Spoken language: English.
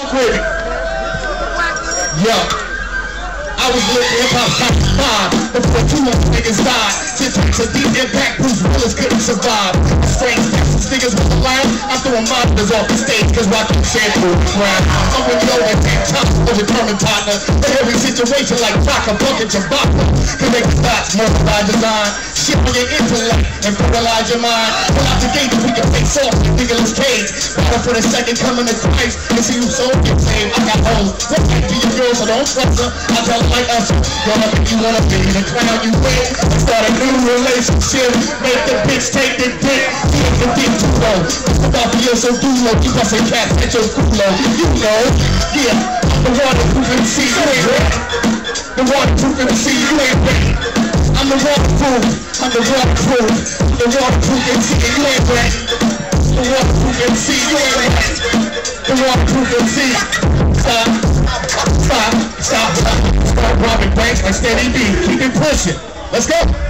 With it. Yo. I was lit hip hop top five before two more niggas died. Just takes a deep impact, Bruce Willis couldn't survive. Strange Texas niggas with the line, I threw a monitors off the stage cause Rocky said through the ground. I'm with yo and Thompson was a determined partner. For every situation like Chaka, Buck, and Chewbacca. Can make the thoughts more by design. Your intellect and paralyze your mind. Pull out the gate we can face off in Nicolas Cage. Battle for the second coming of Christ and see who soul gets saved. I got hoes. What back to your girl so don't trust her. I tell her like us. Girl, if you wanna be the clown you with, start a new relationship. Make the bitch take the dick. Get the dick too low. The so do low. You bustin' at your culo. You know. Yeah. The waterproof MC. You ain't. The waterproof MC. You ain't ready. I'm the waterproof. I'm the. The waterproof MC. You ain't ready. The waterproof MC. You ain't ready. The waterproof MC. Stop. Stop. Stop. Stop robbing banks like Steady B. Keep it pushing. Let's go.